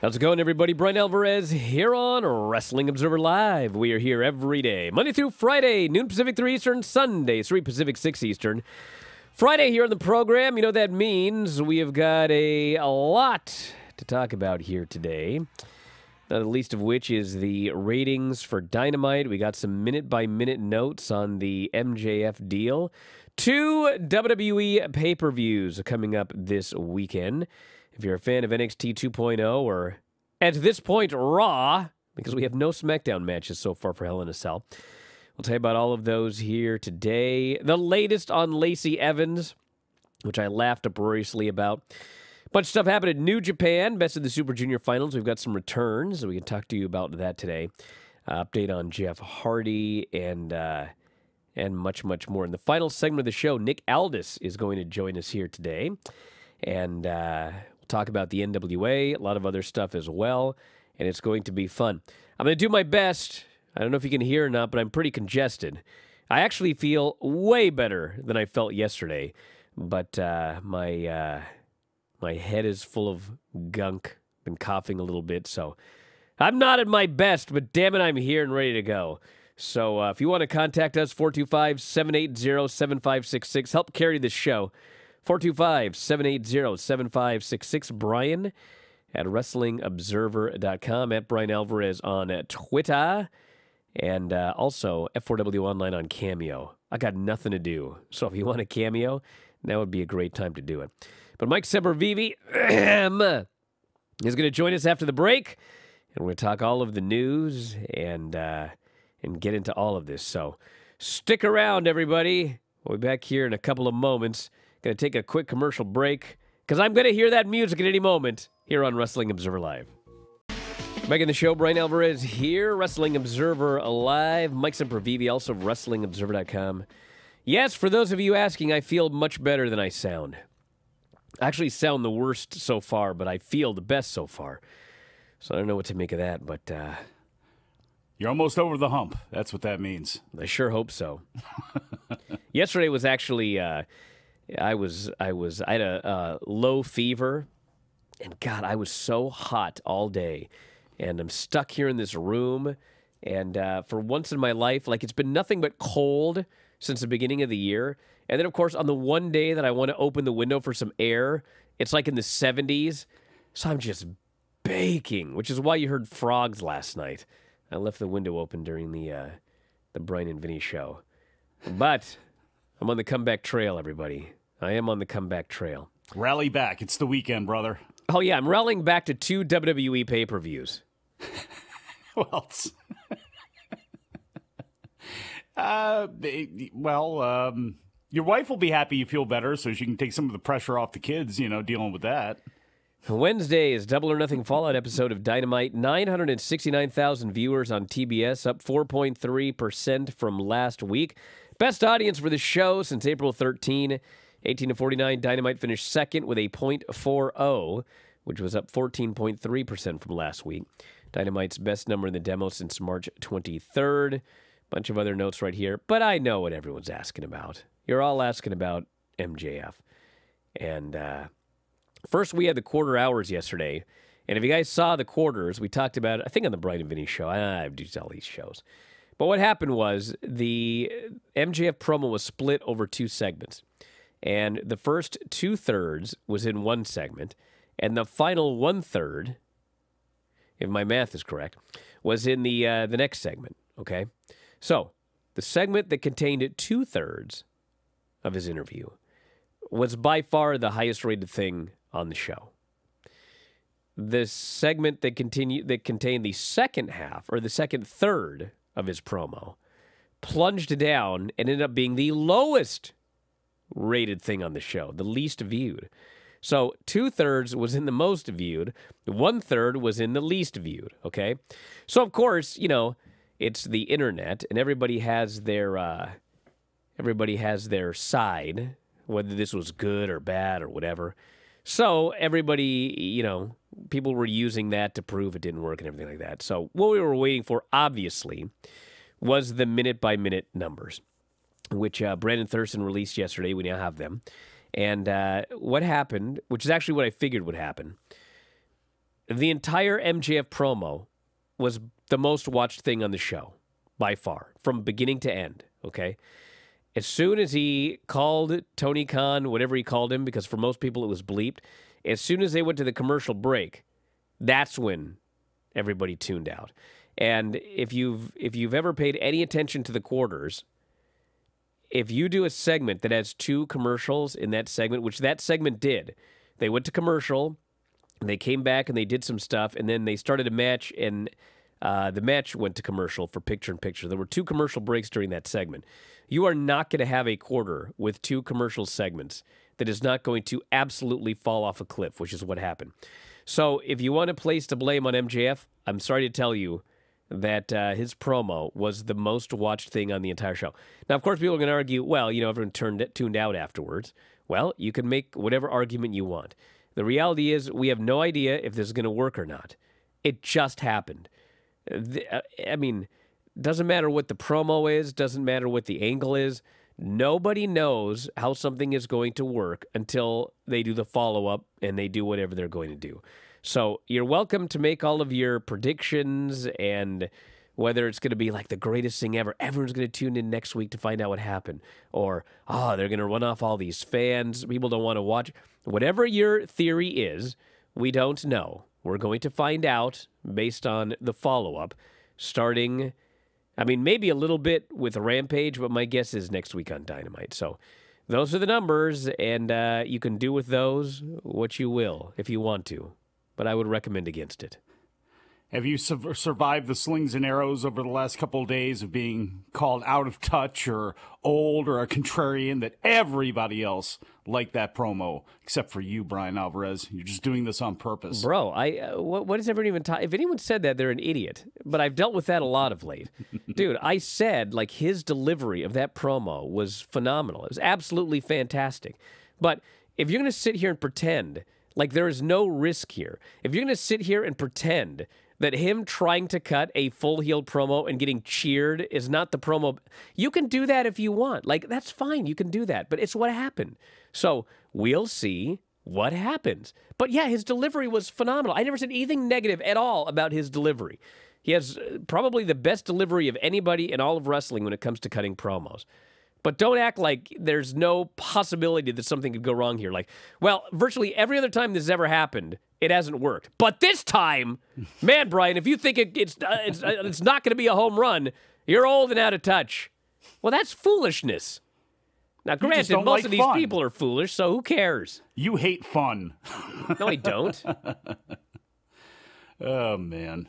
How's it going, everybody? Bryan Alvarez here on Wrestling Observer Live. We are here every day, Monday through Friday, noon Pacific, 3 Eastern, Sunday, 3 Pacific, 6 Eastern. Friday here on the program, you know that means. We have got a, a lot to talk about here today. Not the least of which is the ratings for Dynamite. We got some minute by minute notes on the MJF deal. Two WWE pay per views coming up this weekend. If you're a fan of NXT 2.0 or at this point Raw, because we have no SmackDown matches so far for Hell in a Cell, we'll tell you about all of those here today. The latest on Lacey Evans, which I laughed uproariously about. Bunch of stuff happened in New Japan, Best of the Super Junior Finals. We've got some returns. We can talk to you about that today. Uh, update on Jeff Hardy and uh, and much much more. In the final segment of the show, Nick Aldis is going to join us here today, and uh, talk about the NWA, a lot of other stuff as well, and it's going to be fun. I'm going to do my best. I don't know if you can hear or not, but I'm pretty congested. I actually feel way better than I felt yesterday, but uh, my uh, my head is full of gunk. Been coughing a little bit, so I'm not at my best, but damn it, I'm here and ready to go. So uh, if you want to contact us, 425 780 7566, help carry this show. 425 780 7566. Bryan at WrestlingObserver.com, at Bryan Alvarez on Twitter, and uh, also F4W Online on Cameo. I got nothing to do. So if you want a cameo, that would be a great time to do it. But Mike Sempervive is going to join us after the break, and we're going to talk all of the news and uh, and get into all of this. So stick around, everybody. We'll be back here in a couple of moments. Going to take a quick commercial break because I'm going to hear that music at any moment here on Wrestling Observer Live. Back in the show, Bryan Alvarez here, Wrestling Observer Live. Mike Sempervive, also WrestlingObserver.com. Yes, for those of you asking, I feel much better than I sound. I actually sound the worst so far, but I feel the best so far. So I don't know what to make of that, but uh, You're almost over the hump. That's what that means. I sure hope so. Yesterday was actually uh, I was I was I had a low fever, and God, I was so hot all day, and I'm stuck here in this room, and uh, for once in my life, like it's been nothing but cold since the beginning of the year, and then of course on the one day that I want to open the window for some air, it's like in the 70s, so I'm just baking, which is why you heard frogs last night. I left the window open during the uh, the Bryan and Vinny show, but I'm on the comeback trail, everybody. I am on the comeback trail. Rally back. It's the weekend, brother. Oh yeah, I'm rallying back to two WWE pay-per-views. Well, it's- uh, eh, well, um, your wife will be happy you feel better, so she can take some of the pressure off the kids. You know, dealing with that. Wednesday is Double or Nothing Fallout episode of Dynamite. 969,000 viewers on TBS, up 4.3% from last week. Best audience for the show since April 13. 18 to 49, Dynamite finished second with a .40, which was up 14.3% from last week. Dynamite's best number in the demo since March 23rd. Bunch of other notes right here, but I know what everyone's asking about. You're all asking about MJF. And uh, first, we had the quarter hours yesterday. And if you guys saw the quarters, we talked about it, I think on the Bryan and Vinny show. I, I do all these shows. But what happened was the MJF promo was split over two segments. And the first two thirds was in one segment, and the final one third, if my math is correct, was in the uh, the next segment. Okay, so the segment that contained two thirds of his interview was by far the highest rated thing on the show. The segment that continued that contained the second half or the second third of his promo plunged down and ended up being the lowest rated thing on the show, the least viewed. So two thirds was in the most viewed, one third was in the least viewed. Okay, so of course you know it's the internet, and everybody has their uh, everybody has their side, whether this was good or bad or whatever. So everybody, you know, people were using that to prove it didn't work and everything like that. So what we were waiting for, obviously, was the minute by minute numbers which uh, Brandon Thurston released yesterday. We now have them. And uh, what happened, which is actually what I figured would happen, the entire MJF promo was the most watched thing on the show by far, from beginning to end. Okay. As soon as he called Tony Khan, whatever he called him, because for most people it was bleeped, as soon as they went to the commercial break, that's when everybody tuned out. And if you've if you've ever paid any attention to the quarters, if you do a segment that has two commercials in that segment, which that segment did, they went to commercial, they came back and they did some stuff, and then they started a match, and uh, the match went to commercial for picture in picture. There were two commercial breaks during that segment. You are not going to have a quarter with two commercial segments that is not going to absolutely fall off a cliff, which is what happened. So if you want a place to blame on MJF, I'm sorry to tell you that uh, his promo was the most watched thing on the entire show. Now, of course, people are going to argue, well, you know, everyone turned tuned out afterwards. Well, you can make whatever argument you want. The reality is, we have no idea if this is going to work or not. It just happened. Uh, I mean, doesn't matter what the promo is, doesn't matter what the angle is. Nobody knows how something is going to work until they do the follow up and they do whatever they're going to do. So you're welcome to make all of your predictions and whether it's going to be like the greatest thing ever. Everyone's going to tune in next week to find out what happened. Or, oh, they're going to run off all these fans. People don't want to watch. Whatever your theory is, we don't know. We're going to find out based on the follow up starting I mean, maybe a little bit with Rampage, but my guess is next week on Dynamite. So those are the numbers, and uh, you can do with those what you will if you want to. But I would recommend against it. Have you su- survived the slings and arrows over the last couple of days of being called out of touch or old or a contrarian that everybody else liked that promo except for you, Bryan Alvarez? You're just doing this on purpose. Bro, I uh, what, what does everyone even talk? If anyone said that, they're an idiot. But I've dealt with that a lot of late. Dude, I said like his delivery of that promo was phenomenal. It was absolutely fantastic. But if you're going to sit here and pretend like there is no risk here, if you're going to sit here and pretend that him trying to cut a full heel promo and getting cheered is not the promo. You can do that if you want. Like, that's fine. You can do that. But it's what happened. So we'll see what happens. But yeah, his delivery was phenomenal. I never said anything negative at all about his delivery. He has uh, probably the best delivery of anybody in all of wrestling when it comes to cutting promos. But don't act like there's no possibility that something could go wrong here. Like, well, virtually every other time this has ever happened, it hasn't worked. But this time, man, Bryan, if you think it, it's uh, it's, uh, it's not going to be a home run, you're old and out of touch. Well, that's foolishness. Now, granted, most like of these fun. people are foolish, so who cares? You hate fun. no, I don't. oh man.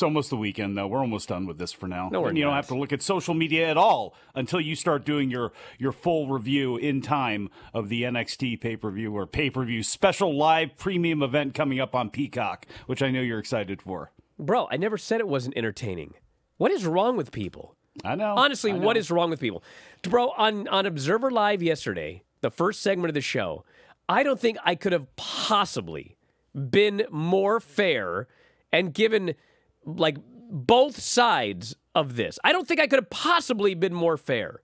It's almost the weekend, though. We're almost done with this for now. No, we're and you not. don't have to look at social media at all until you start doing your your full review in time of the NXT pay per view or pay per view special live premium event coming up on Peacock, which I know you're excited for. Bro, I never said it wasn't entertaining. What is wrong with people? I know. Honestly, I know. what is wrong with people? Bro, on, on Observer Live yesterday, the first segment of the show, I don't think I could have possibly been more fair and given like both sides of this. I don't think I could have possibly been more fair.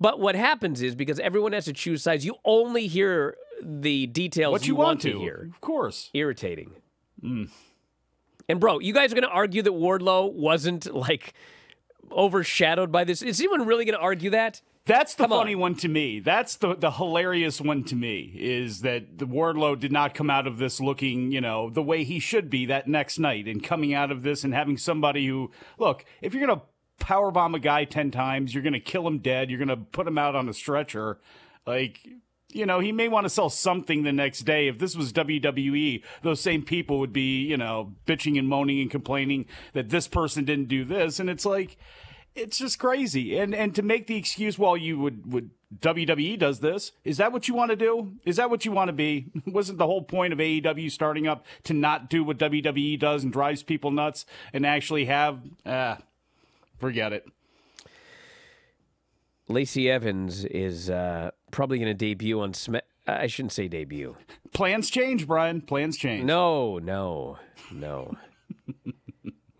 But what happens is because everyone has to choose sides, you only hear the details what you, want, to hear. Of course. Irritating. Mm. And bro, you guys are going to argue that Wardlow wasn't like overshadowed by this. Is anyone really going to argue that? That's the Come funny on. one to me. That's the the hilarious one to me is that the Wardlow did not come out of this looking, you know, the way he should be that next night and coming out of this and having somebody who look, if you're going to powerbomb a guy 10 times, you're going to kill him dead, you're going to put him out on a stretcher, like you know, he may want to sell something the next day. If this was WWE, those same people would be, you know, bitching and moaning and complaining that this person didn't do this. And it's like, it's just crazy. And and to make the excuse, well, you would would WWE does this. Is that what you want to do? Is that what you want to be? Wasn't the whole point of AEW starting up to not do what WWE does and drives people nuts and actually have? Ah, forget it. Lacey Evans is uh, probably going to debut on Smack. I shouldn't say debut. Plans change, Bryan. Plans change. No, no, no.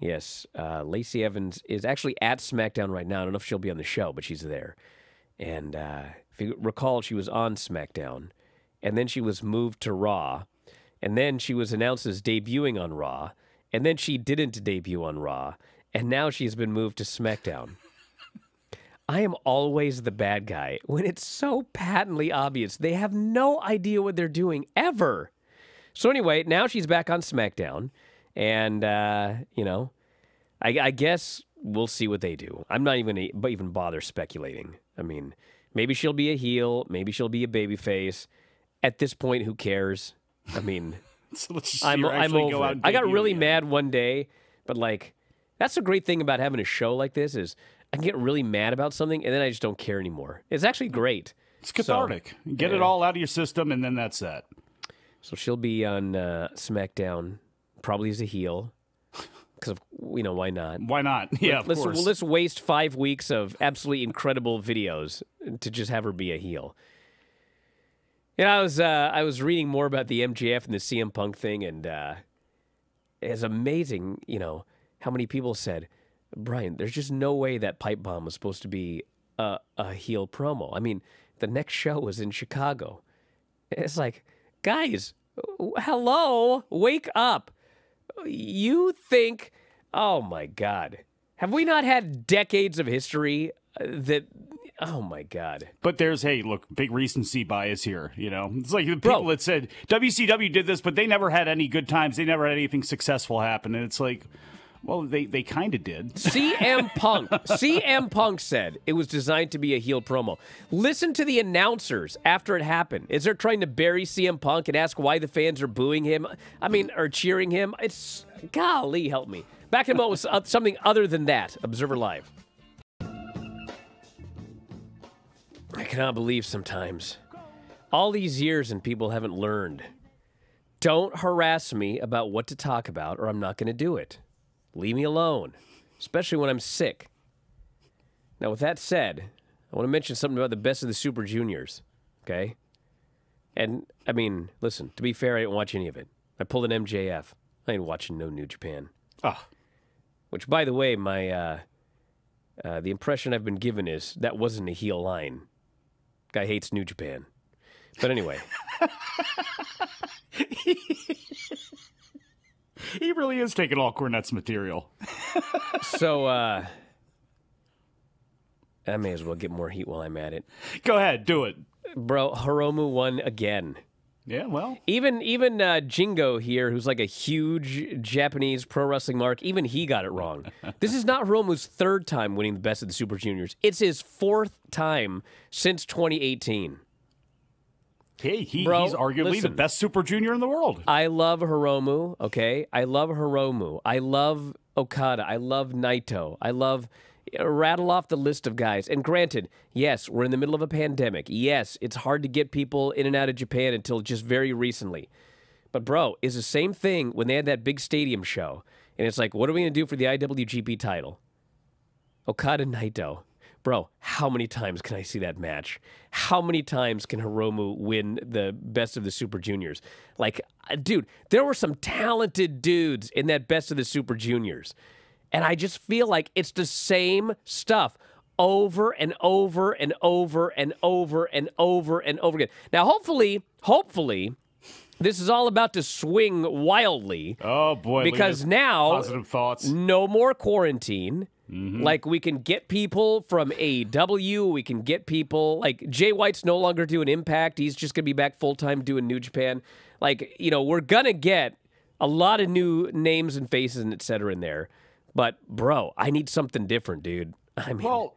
yes, uh, Lacey Evans is actually at SmackDown right now. I don't know if she'll be on the show, but she's there. And uh, if you recall, she was on SmackDown, and then she was moved to Raw. and then she was announced as debuting on Raw, and then she didn't debut on Raw, and now she's been moved to SmackDown. I am always the bad guy when it's so patently obvious they have no idea what they're doing ever. So anyway, now she's back on SmackDown, and uh, you know, I, I guess we'll see what they do. I'm not even even bother speculating. I mean, maybe she'll be a heel, maybe she'll be a babyface. At this point, who cares? I mean, So I'm I'm go over out I got really again. mad one day, but like that's the great thing about having a show like this is I can get really mad about something and then I just don't care anymore. It's actually great. It's cathartic. Get it all out of your system, and then that's that. So she'll be on uh, SmackDown, probably as a heel, because you know why not? Why not? Yeah, of let's course. let's waste five weeks of absolutely incredible videos to just have her be a heel. You know, I was uh, I was reading more about the MJF and the CM Punk thing, and uh, it's amazing. You know how many people said, "Bryan, there's just no way that pipe bomb was supposed to be a, a heel promo." I mean, the next show was in Chicago. It's like, guys, hello, wake up. You think, oh my God, have we not had decades of history uh, that, oh my God. But there's hey, look, big recency bias here. You know, it's like the people Bro. that said WCW did this, but they never had any good times. They never had anything successful happen, and it's like, well, they they kind of did. CM Punk. CM Punk said it was designed to be a heel promo. Listen to the announcers after it happened. Is they're trying to bury CM Punk and ask why the fans are booing him? I mean, or cheering him? It's golly, help me. Back in a moment with something other than that. Observer Live. I cannot believe sometimes. All these years and people haven't learned. Don't harass me about what to talk about, or I'm not going to do it. Leave me alone, especially when I'm sick. Now, with that said, I want to mention something about the best of the Super Juniors, okay? And, I mean, listen, to be fair, I didn't watch any of it. I pulled an MJF. I ain't watching no New Japan. Ah, Which, by the way, my, uh, uh, the impression I've been given is that wasn't a heel line. Guy hates New Japan. But anyway, he really is taking all Cornette's material. so, uh, I may as well get more heat while I'm at it. Go ahead, do it. Bro, Hiromu won again. Yeah, well, Even even uh, Jingo here, who's like a huge Japanese pro wrestling mark, even he got it wrong. this is not Hiromu's third time winning the best of the Super Juniors. It's his fourth time since 2018. Hey, he, Bro, he's arguably the best Super Junior in the world. I love Hiromu, okay? I love Hiromu. I love Okada. I love Naito. I love uh, rattle off the list of guys. And granted, yes, we're in the middle of a pandemic. Yes, it's hard to get people in and out of Japan until just very recently. But bro, it's the same thing when they had that big stadium show. And it's like, what are we going to do for the IWGP title? Okada Naito. Bro, how many times can I see that match? How many times can Hiromu win the best of the Super Juniors? Like, uh, dude, there were some talented dudes in that best of the Super Juniors. And I just feel like it's the same stuff over and over and over and over and over and over again. Now, hopefully, hopefully, this is all about to swing wildly Oh boy, because now positive thoughts. no more quarantine. Mm-hmm. Like we can get people from AEW, we can get people like Jay White's no longer doing Impact. He's just gonna be back full time doing New Japan. Like you know, we're gonna get a lot of new names and faces and et cetera in there. But bro, I need something different, dude. I mean, Well,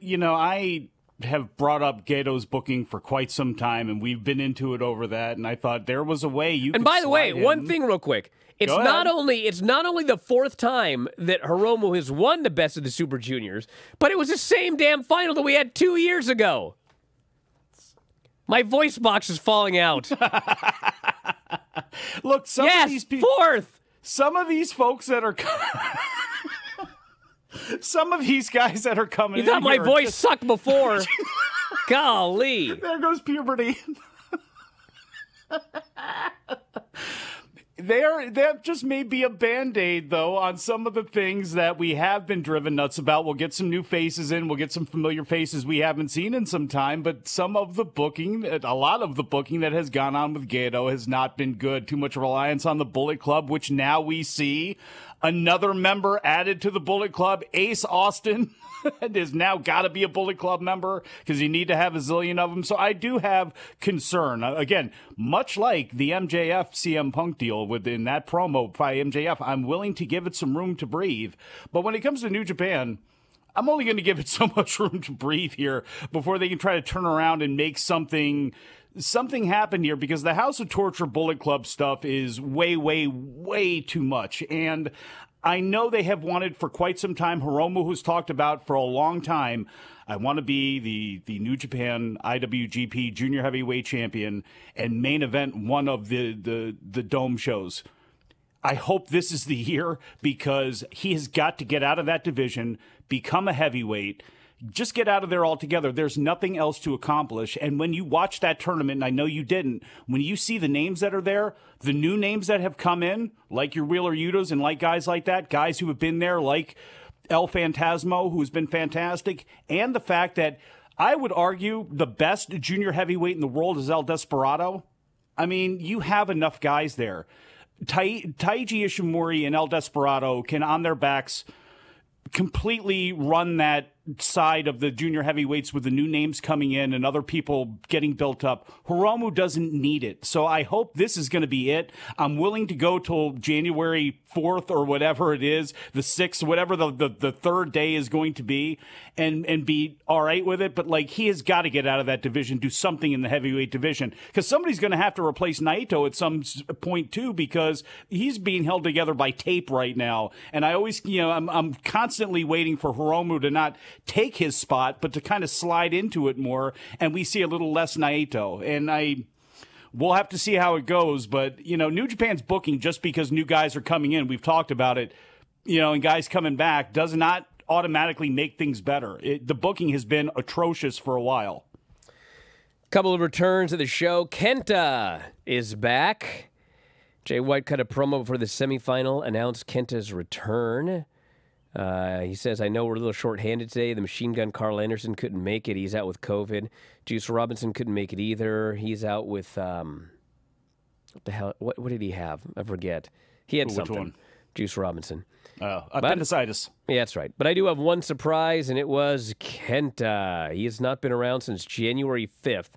you know, I have brought up Gedo's booking for quite some time, and we've been into it over that. And I thought there was a way you. And could by the way, slide one thing real quick. It's Go not ahead. only it's not only the fourth time that Hiromu has won the best of the Super Juniors, but it was the same damn final that we had two years ago. My voice box is falling out. look, some of these yes, people, fourth. some of these folks that are. Some of these guys that are coming. You thought my voice just- sucked before. Golly. there goes puberty. They're that just may be a band-aid though on some of the things that we have been driven nuts about. We'll get some new faces in, we'll get some familiar faces we haven't seen in some time, but some of the booking, a lot of the booking that has gone on with Gedo has not been good. Too much reliance on the Bullet Club, which now we see another member added to the Bullet Club, Ace Austin. has now got to be a Bullet Club member because you need to have a zillion of them. So I do have concern. Uh, again, much like the MJF CM Punk deal within that promo by MJF, I'm willing to give it some room to breathe. But when it comes to New Japan, I'm only going to give it so much room to breathe here before they can try to turn around and make something something happened here because the House of Torture Bullet Club stuff is way, way, way too much. And I know they have wanted for quite some time. Hiromu, who's talked about for a long time, I want to be the the New Japan IWGP Junior Heavyweight Champion and main event one of the the the dome shows. I hope this is the year because he has got to get out of that division, become a heavyweight just get out of there altogether. There's nothing else to accomplish. And when you watch that tournament, and I know you didn't, when you see the names that are there, the new names that have come in, like your Wheeler Yutas and like guys like that, guys who have been there, like El Phantasmo, who's been fantastic, and the fact that I would argue the best junior heavyweight in the world is El Desperado. I mean, you have enough guys there. Tai- Taiji Ishimori and El Desperado can, on their backs, completely run that side of the junior heavyweights with the new names coming in and other people getting built up. Hiromu doesn't need it. So I hope this is going to be it. I'm willing to go till January 4th or whatever it is, the 6th, whatever the, the, the third day is going to be and, and be all right with it. But like he has got to get out of that division, do something in the heavyweight division because somebody's going to have to replace Naito at some point too because he's being held together by tape right now. And I always, you know, I'm, I'm constantly waiting for Hiromu to not take his spot, but to kind of slide into it more. And we see a little less Naito. And I, we'll have to see how it goes. But, you know, New Japan's booking just because new guys are coming in, we've talked about it, you know, and guys coming back does not automatically make things better. It, the booking has been atrocious for a while. Couple of returns to the show. Kenta is back. Jay White cut a promo for the semifinal, announced Kenta's return. Uh, he says, I know we're a little short-handed today. The machine gun Karl Anderson couldn't make it. He's out with COVID. Juice Robinson couldn't make it either. He's out with um, what the hell? What, what did he have? I forget. He had Which something. one? Juice Robinson. Uh, appendicitis. Yeah, that's right. But I do have one surprise, and it was Kenta. He has not been around since January 5th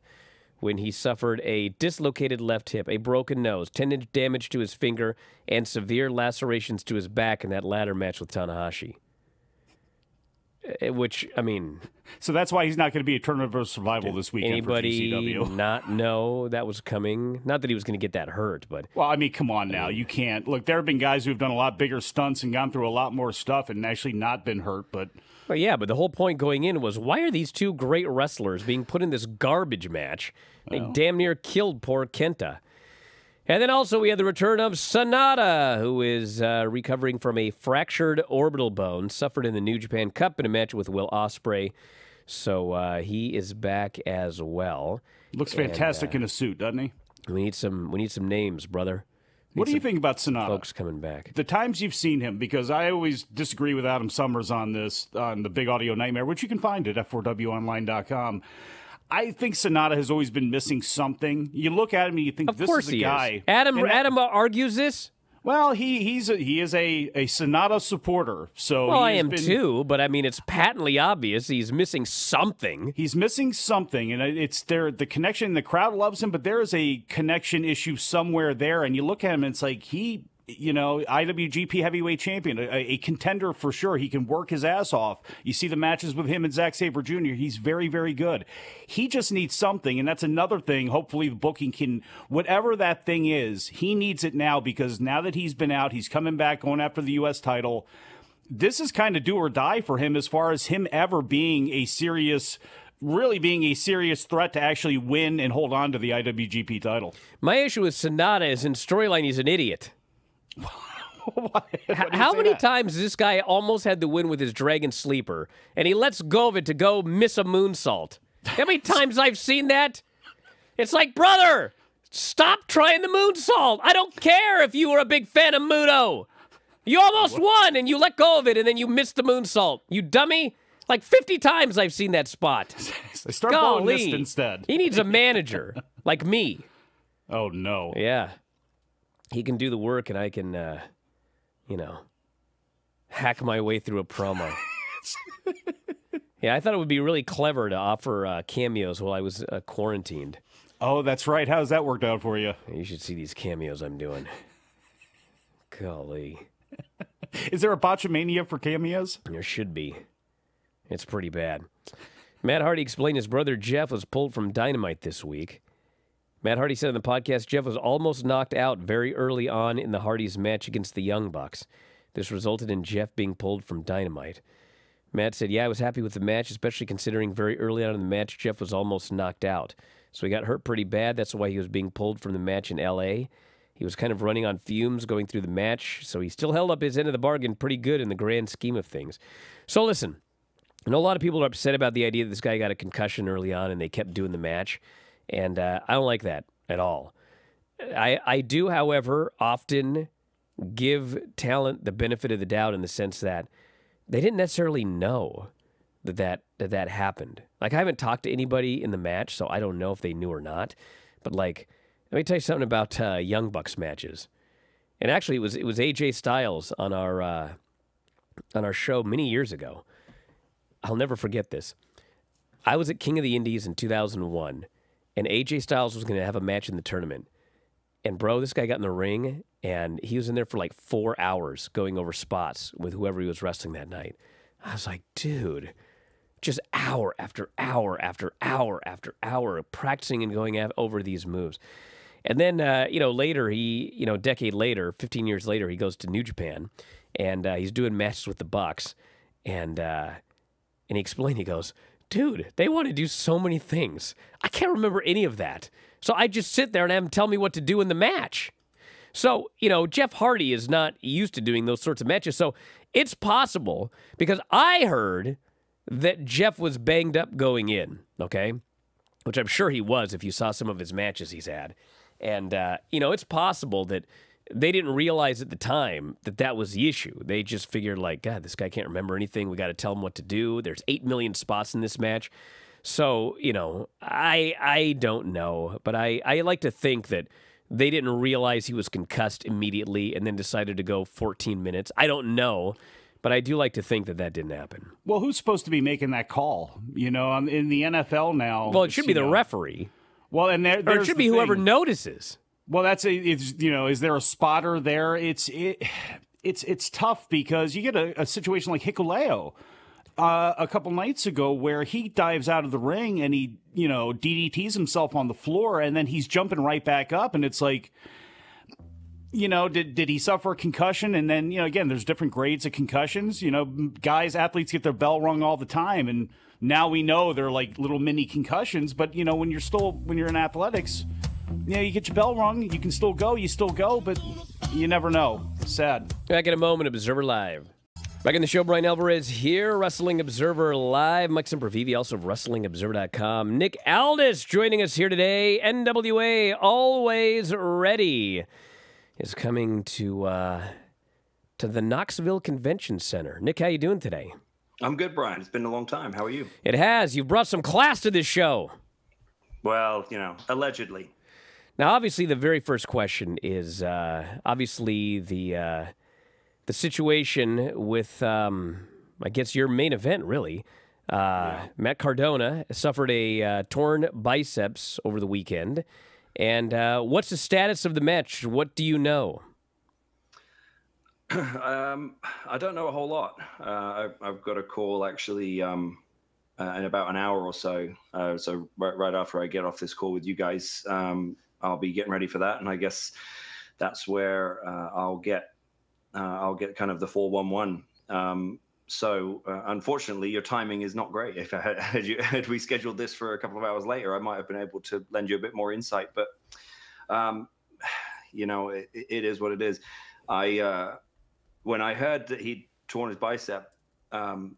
when he suffered a dislocated left hip, a broken nose, tendon damage to his finger, and severe lacerations to his back in that ladder match with Tanahashi. Eh, Which, I mean, So that's why he's not going to be a tournament of survival this weekend anybody not know that was coming? Not that he was going to get that hurt, but Well, I mean, come on now. You can't. Look, there have been guys who have done a lot bigger stunts and gone through a lot more stuff and actually not been hurt, but Well, yeah, but the whole point going in was why are these two great wrestlers being put in this garbage match? They damn near killed poor Kenta. And then also we had the return of Sanada, who is uh, recovering from a fractured orbital bone suffered in the New Japan Cup in a match with Will Ospreay. So uh, he is back as well. looks fantastic in a suit, doesn't he? We need some. We need some names, brother. What do you think about Sanada? Folks coming back. the times you've seen him, because I always disagree with Adam Summers on this, on the Big Audio Nightmare, which you can find at f4wonline.com. I think Sanada has always been missing something. You look at him and you think Of this course is a he guy. is. Adam. And- Adam argues this. Well, he he's a, he is a a Sanada supporter. So Well, I am been- too, but I mean, it's patently obvious he's missing something. He's missing something, and it's there. The connection, the crowd loves him, but there is a connection issue somewhere there. And you look at him, and it's like he, you know, IWGP Heavyweight Champion, a, a contender for sure. He can work his ass off. You see the matches with him and Zack Sabre Jr. He's very, very good. He just needs something, and that's another thing. Hopefully, the booking can, whatever that thing is, he needs it now because now that he's been out, he's coming back, going after the U.S. title this is kind of do or die for him as far as him ever being a serious really being a serious threat to actually win and hold on to the IWGP title. My issue with Sanada is in storyline, he's an idiot. Do How many that? times this guy almost had the win with his Dragon Sleeper, and he lets go of it to go miss a moonsault? How many times I've seen that? It's like, brother, Stop trying the moonsault. I don't care if you were a big fan of Muto. You almost won and you let go of it and then you missed the moonsault. You dummy. Like 50 times I've seen that spot. I start mist instead. He needs a manager like me. Oh, no. Yeah. He can do the work and I can, uh, you know, hack my way through a promo. yeah, I thought it would be really clever to offer uh, cameos while I was uh, quarantined. Oh, that's right. How's that worked out for you? You should see these cameos I'm doing. Golly. Is there a botchamania for cameos? There should be. It's pretty bad. Matt Hardy explained his brother Jeff was pulled from Dynamite this week. Matt Hardy said in the podcast Jeff was almost knocked out very early on in the Hardys' match against the Young Bucks. This resulted in Jeff being pulled from Dynamite. Matt said, Yeah, I was happy with the match, especially considering very early on in the match, Jeff was almost knocked out. So he got hurt pretty bad. That's why he was being pulled from the match in LA. He was kind of running on fumes going through the match, so he still held up his end of the bargain pretty good in the grand scheme of things. So listen, I know a lot of people are upset about the idea that this guy got a concussion early on and they kept doing the match, and uh, I don't like that at all. I I do, however, often give talent the benefit of the doubt in the sense that they didn't necessarily know that that that, that happened. Like I haven't talked to anybody in the match, so I don't know if they knew or not. But like let me tell you something about uh, Young Bucks matches. And actually, it was it was AJ Styles on our uh, on our show many years ago. I'll never forget this. I was at King of the Indies in 2001, and AJ Styles was going to have a match in the tournament. And bro, this guy got in the ring, and he was in there for like four hours going over spots with whoever he was wrestling that night. I was like, dude, just hour after hour after hour after hour practicing and going over these moves. And then, uh, you know, later he, you know, a decade later, 15 years later, he goes to New Japan, and uh, he's doing matches with the Bucks, and uh, and he explained, he goes, dude, they want to do so many things. I can't remember any of that. So I just sit there and have them tell me what to do in the match. So, you know, Jeff Hardy is not used to doing those sorts of matches. So it's possible because I heard that Jeff was banged up going in, okay? Which I'm sure he was if you saw some of his matches he's had. And, uh, you know, it's possible that they didn't realize at the time that that was the issue. They just figured, like, God, this guy can't remember anything. We got to tell him what to do. There's 8 million spots in this match. So, you know, I I don't know, but I, I like to think that they didn't realize he was concussed immediately and then decided to go 14 minutes. I don't know, but I do like to think that that didn't happen. Well, who's supposed to be making that call? You know, um, in the NFL now. Well, it should be the know, referee. Well, and there, or it should be whoever notices. Well, that's a. You know, is there a spotter there? It's it, it's it's tough because you get a, a situation like Hikuleo. Uh, a couple nights ago, where he dives out of the ring and he, you know, DDTs himself on the floor, and then he's jumping right back up, and it's like, you know, did did he suffer a concussion? And then, you know, again, there's different grades of concussions. You know, guys, athletes get their bell rung all the time, and now we know they're like little mini concussions. But you know, when you're still when you're in athletics, you know, you get your bell rung, you can still go, you still go, but you never know. Sad. Back in a moment, Observer Live. Back in the show, Bryan Alvarez here, Wrestling Observer Live. Mike Sempervive, also of WrestlingObserver.com. Nick Aldis joining us here today. NWA, always ready, is coming to uh, to the Knoxville Convention Center. Nick, how you doing today? I'm good, Bryan. It's been a long time. How are you? It has. You've brought some class to this show. Well, you know, allegedly. Now, obviously, the very first question is uh, obviously the uh, the situation with, um, I guess, your main event, really. Uh, yeah. Matt Cardona suffered a uh, torn biceps over the weekend. And uh, what's the status of the match? What do you know? um, I don't know a whole lot. Uh, I, have got a call actually um, in about an hour or so. so right, right, after I get off this call with you guys, um, I'll be getting ready for that, and I guess that's where uh, I'll get uh, I'll get kind of the four one one. Um, so uh, unfortunately, your timing is not great. If I had, had, you, had, we scheduled this for a couple of hours later, I might have been able to lend you a bit more insight. But um, you know, it, it is what it is. I uh, when I heard that he'd torn his bicep, um,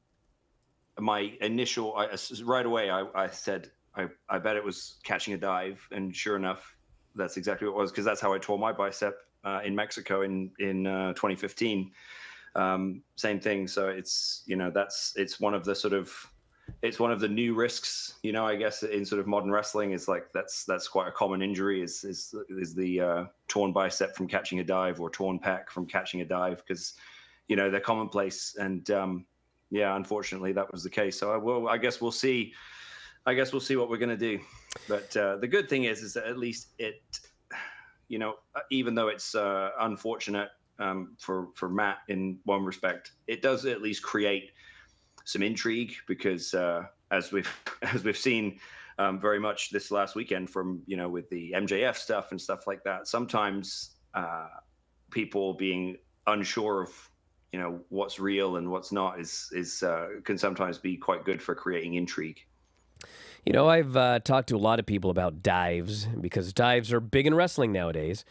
my initial I, right away I, I said I, I bet it was catching a dive, and sure enough, that's exactly what it was because that's how I tore my bicep uh, in Mexico in in uh, 2015. Um, same thing. So it's you know that's it's one of the sort of it's one of the new risks. You know, I guess in sort of modern wrestling is like that's that's quite a common injury is is is the uh, torn bicep from catching a dive or torn pec from catching a dive because you know they're commonplace and um, yeah, unfortunately that was the case. So I will I guess we'll see. I guess we'll see what we're going to do. But uh, the good thing is, is that at least it, you know, even though it's uh, unfortunate um, for for Matt in one respect, it does at least create some intrigue because uh, as we've as we've seen um, very much this last weekend from you know with the MJF stuff and stuff like that, sometimes uh, people being unsure of you know what's real and what's not is is uh, can sometimes be quite good for creating intrigue. You know, I've uh, talked to a lot of people about dives because dives are big in wrestling nowadays.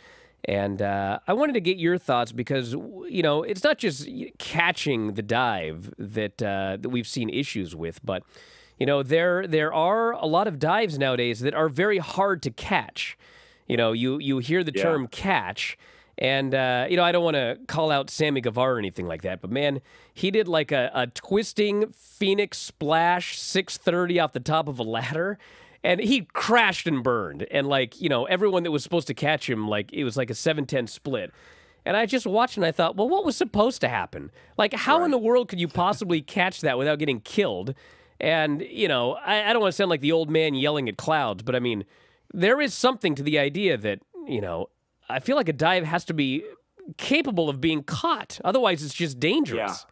And uh, I wanted to get your thoughts because you know it's not just catching the dive that uh, that we've seen issues with, but you know there there are a lot of dives nowadays that are very hard to catch. You know, you you hear the yeah. term catch, and uh, you know I don't want to call out Sammy Guevara or anything like that, but man, he did like a, a twisting phoenix splash 630 off the top of a ladder and he crashed and burned. And like you know everyone that was supposed to catch him like it was like a 7-10 split. And i just watched and i thought well what was supposed to happen? Like how right. in the world could you possibly catch that without getting killed? And you know I, I don't want to sound like the old man yelling at clouds but i mean there is something to the idea that you know i feel like a dive has to be capable of being caught otherwise it's just dangerous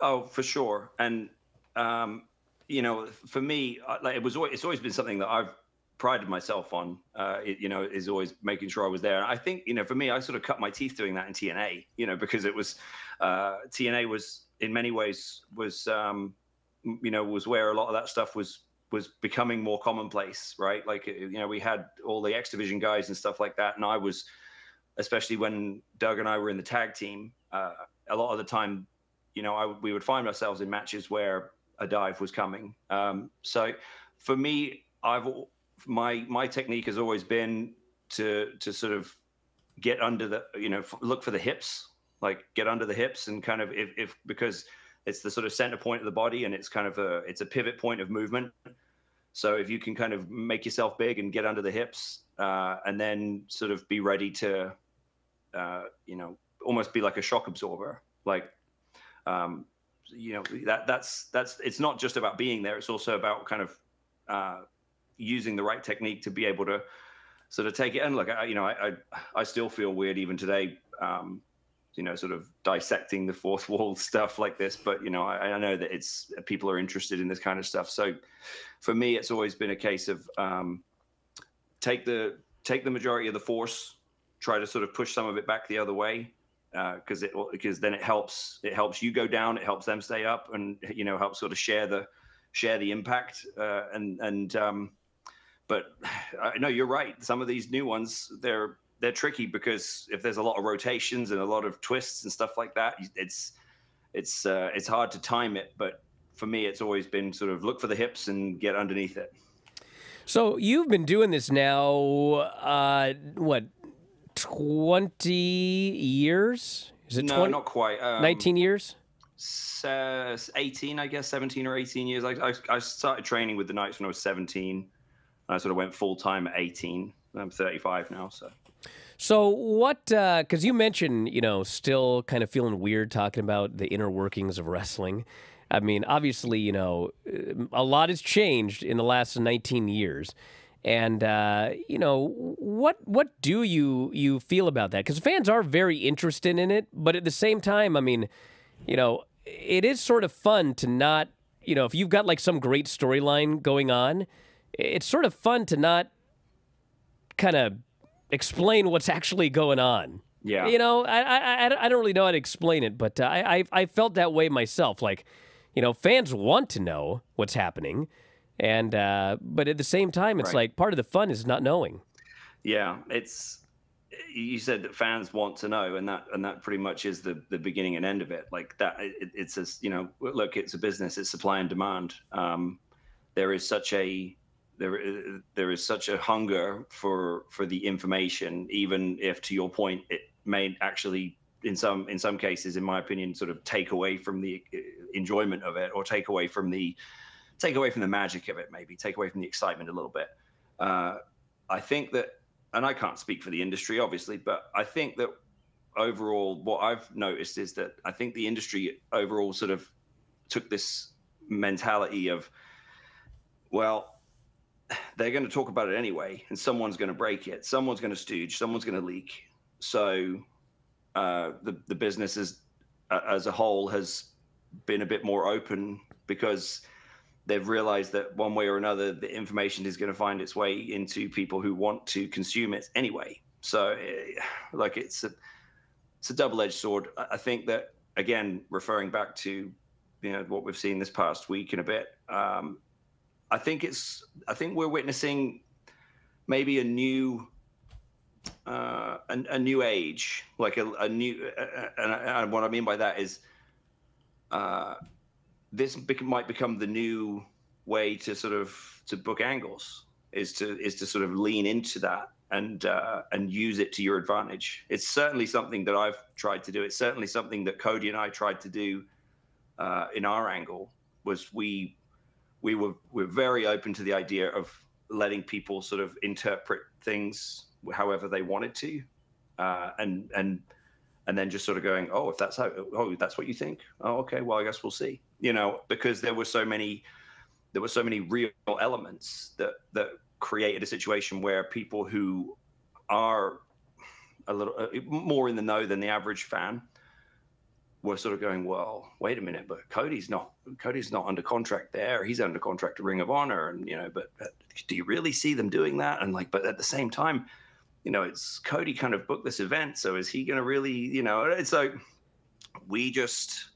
yeah. oh for sure and um you know, for me, like it was always, it's always been something that I've prided myself on. Uh, it, you know, is always making sure I was there. And I think, you know, for me, I sort of cut my teeth doing that in TNA. You know, because it was uh, TNA was in many ways was um, you know was where a lot of that stuff was was becoming more commonplace, right? Like you know, we had all the X Division guys and stuff like that, and I was, especially when Doug and I were in the tag team, uh, a lot of the time, you know, I, we would find ourselves in matches where a dive was coming. Um, so for me, I've my my technique has always been to to sort of get under the you know look for the hips, like get under the hips and kind of if, if because it's the sort of center point of the body and it's kind of a it's a pivot point of movement. So if you can kind of make yourself big and get under the hips, uh, and then sort of be ready to, uh, you know, almost be like a shock absorber, like um, you know that that's that's it's not just about being there it's also about kind of uh, using the right technique to be able to sort of take it and look I, you know I, I, I still feel weird even today um, you know sort of dissecting the fourth wall stuff like this but you know I, I, know that it's people are interested in this kind of stuff so for me it's always been a case of um, take the take the majority of the force try to sort of push some of it back the other way because uh, it because then it helps it helps you go down, it helps them stay up, and you know helps sort of share the share the impact uh, and and um, but I know you're right. Some of these new ones they're they're tricky because if there's a lot of rotations and a lot of twists and stuff like that, it's it's uh, it's hard to time it. But for me, it's always been sort of look for the hips and get underneath it. So you've been doing this now, uh, what 20 years? Is it no, 20? not quite. Um, 19 years? Uh, 18, I guess, 17 or 18 years. I, I, I, started training with the Knights when I was 17. I sort of went full time at 18. I'm 35 now, so. So what? Because uh, you mentioned, you know, still kind of feeling weird talking about the inner workings of wrestling. I mean, obviously, you know, a lot has changed in the last 19 years. And uh, you know what? What do you you feel about that? Because fans are very interested in it, but at the same time, I mean, you know, it is sort of fun to not, you know, if you've got like some great storyline going on, it's sort of fun to not kind of explain what's actually going on. Yeah. You know, I I, I don't really know how to explain it, but uh, I, I I felt that way myself. Like, you know, fans want to know what's happening. And uh, but at the same time, it's right. like part of the fun is not knowing. Yeah, it's you said that fans want to know, and that and that pretty much is the the beginning and end of it. Like that, it, it's a you know, look, it's a business, it's supply and demand. Um, there is such a there there is such a hunger for for the information, even if to your point it may actually in some in some cases, in my opinion, sort of take away from the uh, enjoyment of it or take away from the take away from the magic of it, maybe take away from the excitement a little bit. Uh, I think that, and I can't speak for the industry, obviously, but I think that overall, what I've noticed is that I think the industry overall sort of took this mentality of, well, they're going to talk about it anyway, and someone's going to break it, someone's going to stooge, someone's going to leak. So uh, the the business is, uh, as a whole has been a bit more open because they've realized that one way or another the information is going to find its way into people who want to consume it anyway. So, uh, like it's a it's a double-edged sword. I think that again, referring back to you know what we've seen this past week and a bit, um, I think it's I think we're witnessing maybe a new uh, a, a, new age, like a, a new, and, and, what I mean by that is, uh, this might become the new way to sort of to book angles is to is to sort of lean into that and uh, and use it to your advantage. It's certainly something that I've tried to do. It's certainly something that Cody and I tried to do uh, in our angle. Was we we were we're very open to the idea of letting people sort of interpret things however they wanted to, uh, and and and then just sort of going, oh, if that's how, oh, that's what you think. Oh, okay, well, I guess we'll see. You know, because there were so many, there were so many real elements that that created a situation where people who are a little uh, more in the know than the average fan were sort of going, well, wait a minute, but Cody's not Cody's not under contract there. He's under contract to Ring of Honor, and you know, but, but do you really see them doing that? And like, but at the same time, you know, it's Cody kind of booked this event, so is he going to really, you know? It's like we just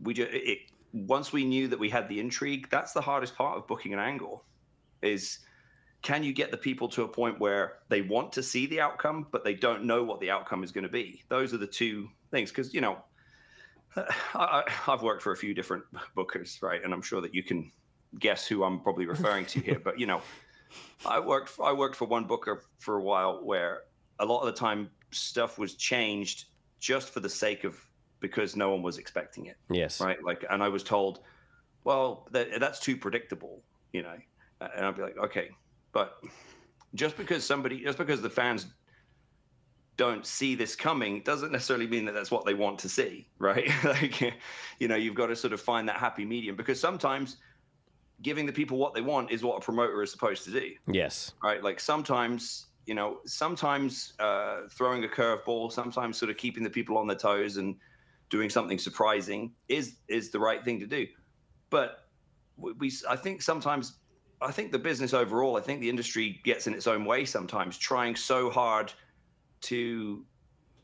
we just it, once we knew that we had the intrigue, that's the hardest part of booking an angle, is can you get the people to a point where they want to see the outcome, but they don't know what the outcome is going to be? Those are the two things. Because you know, I, have worked for a few different bookers, right, and I'm sure that you can guess who I'm probably referring to here. but you know, I worked I worked for one booker for a while where a lot of the time stuff was changed just for the sake of because no one was expecting it. Yes. Right. Like, and I was told, well, that, that's too predictable, you know, and I'd be like, okay, but just because somebody, just because the fans don't see this coming doesn't necessarily mean that that's what they want to see, right? like, you know, you've got to sort of find that happy medium because sometimes giving the people what they want is what a promoter is supposed to do. Yes. Right. Like sometimes, you know, sometimes uh, throwing a curveball, sometimes sort of keeping the people on their toes and doing something surprising is is the right thing to do. But we, I think sometimes, I think the business overall, I think the industry gets in its own way sometimes, trying so hard to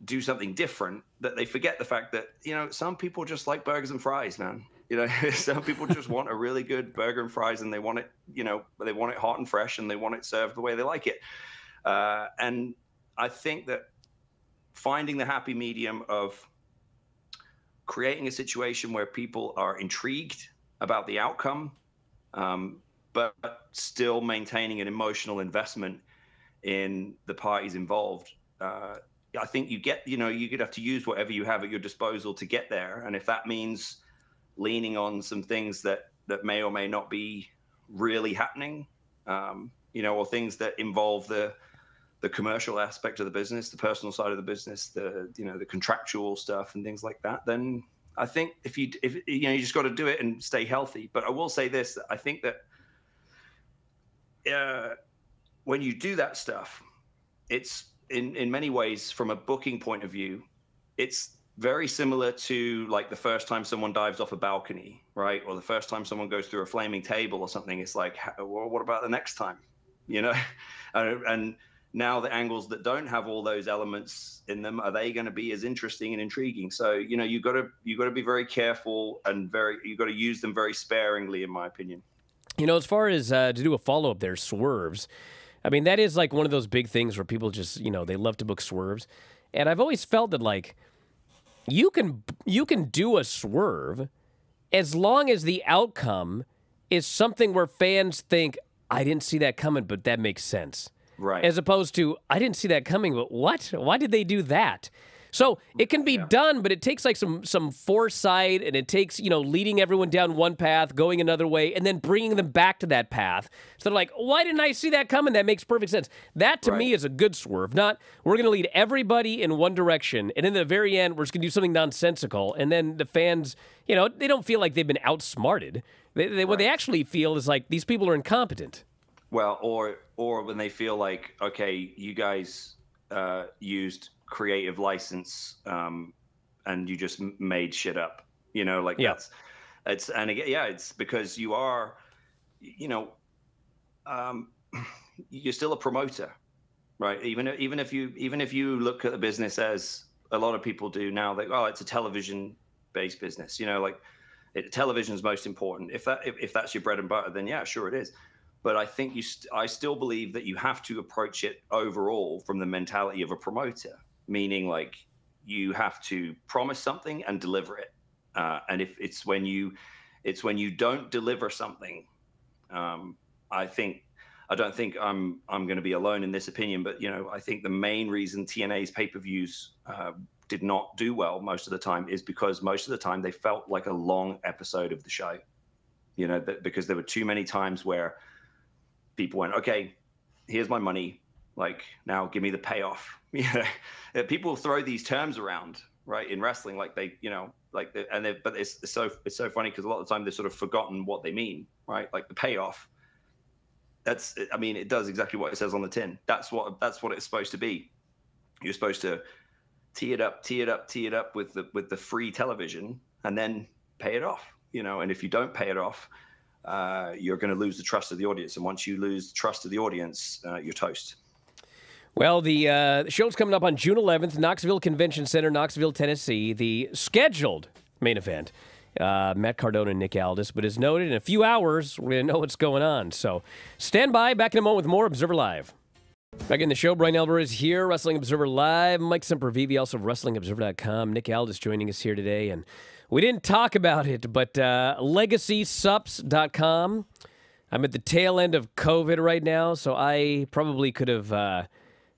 do something different that they forget the fact that you know some people just like burgers and fries, man. You know, some people just want a really good burger and fries, and they want it, you know, they want it hot and fresh, and they want it served the way they like it. Uh, and I think that finding the happy medium of creating a situation where people are intrigued about the outcome, um, but still maintaining an emotional investment in the parties involved. Uh, I think you get, you know, you could have to use whatever you have at your disposal to get there. And if that means leaning on some things that that may or may not be really happening, um, you know, or things that involve the the commercial aspect of the business, the personal side of the business, the you know the contractual stuff and things like that, then I think if you if you know you just got to do it and stay healthy. But I will say this: I think that uh, when you do that stuff, it's in in many ways from a booking point of view, it's very similar to like the first time someone dives off a balcony, right? Or the first time someone goes through a flaming table or something. It's like, well, what about the next time? You know, and now the angles that don't have all those elements in them are they going to be as interesting and intriguing? So you know, you got to you got to be very careful and very you got to use them very sparingly, in my opinion. You know, as far as uh, to do a follow up, there swerves. I mean, that is like one of those big things where people just you know they love to book swerves, and I've always felt that like you can you can do a swerve as long as the outcome is something where fans think I didn't see that coming, but that makes sense. Right. As opposed to, I didn't see that coming, but what? Why did they do that? So it can be done, but it takes like some some foresight, and it takes you know leading everyone down one path, going another way, and then bringing them back to that path. So they're like, why didn't I see that coming? That makes perfect sense. That to me is a good swerve. Not we're going to lead everybody in one direction, and in the very end, we're just going to do something nonsensical, and then the fans, you know, they don't feel like they've been outsmarted. They, they, What they actually feel is like these people are incompetent. Well, or or when they feel like, okay, you guys uh, used creative license um, and you just made shit up. You know, like Yeah. that's it's and again, yeah, it's because you are, you know, um, you're still a promoter, right? Even if- even if you even if you look at the business as a lot of people do now, that oh, it's a television based business. You know, like it, television is most important. If that if, if that's your bread and butter, then yeah, sure it is but I think you, st- I still believe that you have to approach it overall from the mentality of a promoter, meaning like you have to promise something and deliver it. Uh, and if it's when you, it's when you don't deliver something, um, I think, I don't think I'm I'm going to be alone in this opinion, but you know, I think the main reason TNA's pay-per-views uh, did not do well most of the time is because most of the time they felt like a long episode of the show. You know, that because there were too many times where people went, okay, here's my money. Like now, give me the payoff. You know, people throw these terms around, right, in wrestling, like they, you know, like, the, and they, but it's, it's so it's so funny because a lot of the time they've sort of forgotten what they mean, right? Like the payoff. That's, I mean, it does exactly what it says on the tin. That's what that's what it's supposed to be. You're supposed to tee it up, tee it up, tee it up with the with the free television, and then pay it off. You know, and if you don't pay it off, uh, you're going to lose the trust of the audience. And once you lose the trust of the audience, uh, you're toast. Well, the uh, show's coming up on June 11th, Knoxville Convention Center, Knoxville, Tennessee. The scheduled main event, uh, Matt Cardona and Nick Aldis. But as noted, in a few hours, we're going to know what's going on. So stand by. Back in a moment with more Observer Live. Back in the show, Bryan Alvarez here, Wrestling Observer Live. Mike Sempervive, also WrestlingObserver.com. Nick Aldis joining us here today. And we didn't talk about it, but uh, LegacySups.com. I'm at the tail end of COVID right now, so I probably could have. Uh,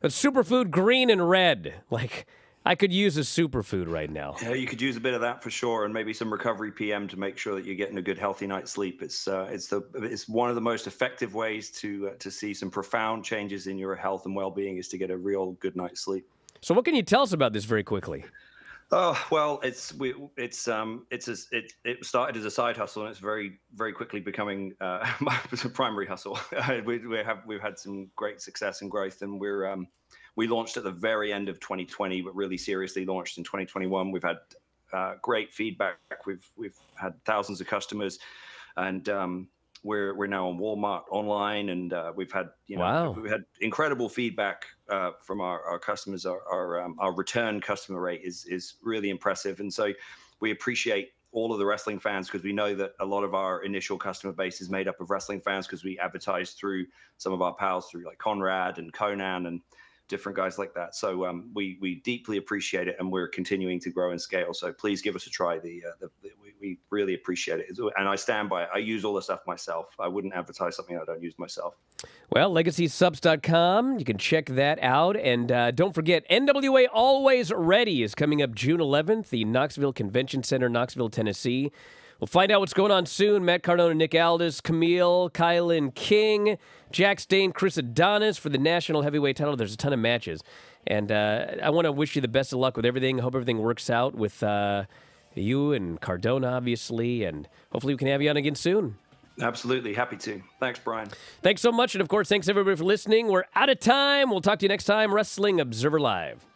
but superfood green and red. Like, I could use a superfood right now. Yeah, you could use a bit of that for sure, and maybe some recovery PM to make sure that you're getting a good, healthy night's sleep. It's uh, it's the it's one of the most effective ways to uh, to see some profound changes in your health and well-being is to get a real good night's sleep. So, what can you tell us about this very quickly? Oh well, it's we it's um it's a, it it started as a side hustle and it's very very quickly becoming uh, my primary hustle. we, we have we've had some great success and growth, and we're um we launched at the very end of 2020, but really seriously launched in 2021. We've had uh, great feedback. We've we've had thousands of customers, and um, we're we're now on Walmart online, and uh, we've had you know Wow. we've had incredible feedback uh, from our, our customers. Our our, um, our return customer rate is is really impressive, and so we appreciate all of the wrestling fans because we know that a lot of our initial customer base is made up of wrestling fans because we advertise through some of our pals through like Conrad and Conan and different guys like that. So um, we we deeply appreciate it, and we're continuing to grow and scale. So please give us a try. The, uh, the, the we, we really appreciate it, and I stand by it. I use all the stuff myself. I wouldn't advertise something I don't use myself. Well, legacysups.com. You can check that out. And uh, don't forget, NWA Always Ready is coming up June 11th, the Knoxville Convention Center, Knoxville, Tennessee. We'll find out what's going on soon. Matt Cardona, Nick Aldis, Kamille, Kylon King, Jax Dane, Chris Adonis for the national heavyweight title. There's a ton of matches. And uh, I want to wish you the best of luck with everything. Hope everything works out with uh, you and Cardona, obviously. And hopefully we can have you on again soon. Absolutely happy to. Thanks, Brian. Thanks so much. And of course, thanks everybody for listening. We're out of time. We'll talk to you next time. Wrestling Observer Live.